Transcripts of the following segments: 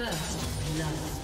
First blood.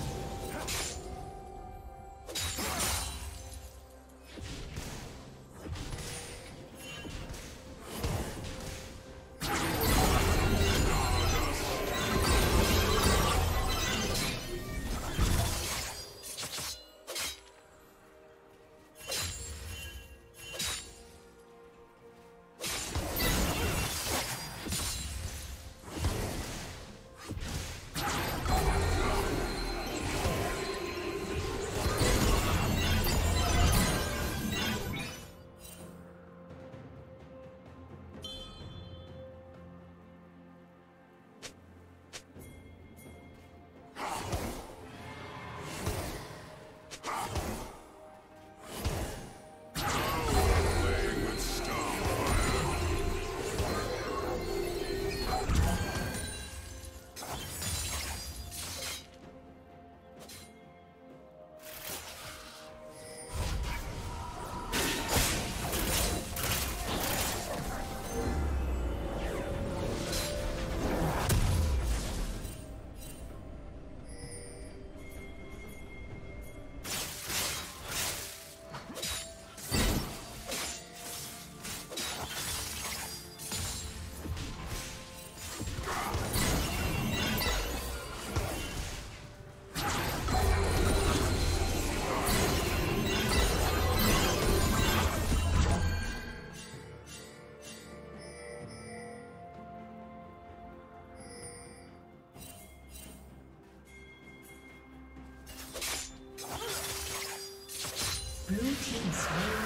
slain.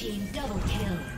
Team double kill.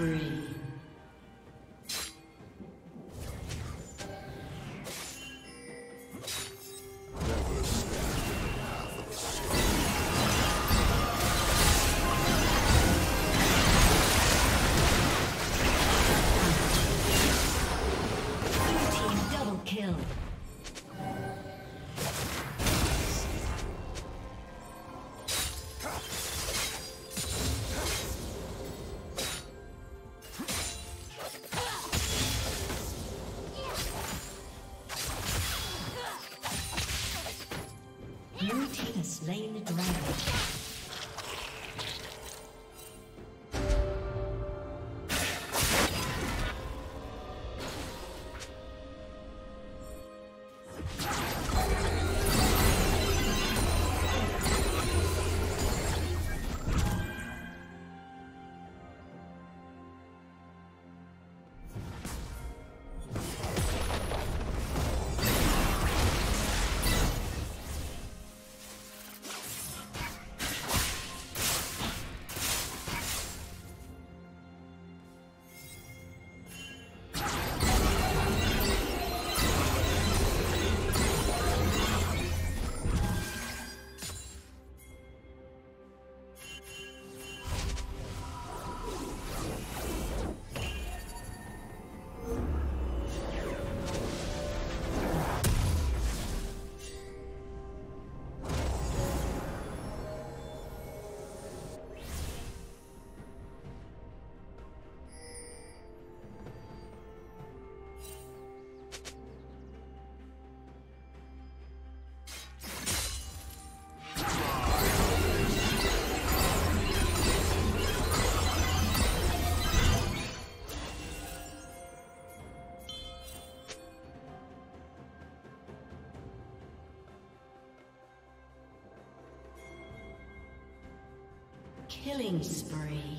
spree. Killing spree.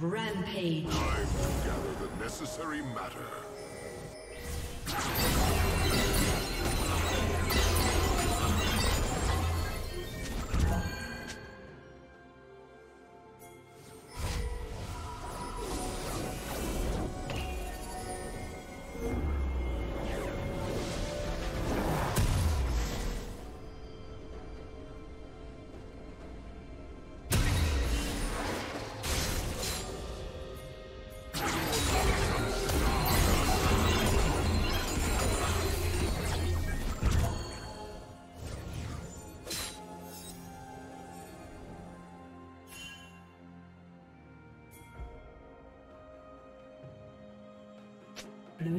Rampage. Time to gather the necessary matter.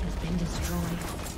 Thanks.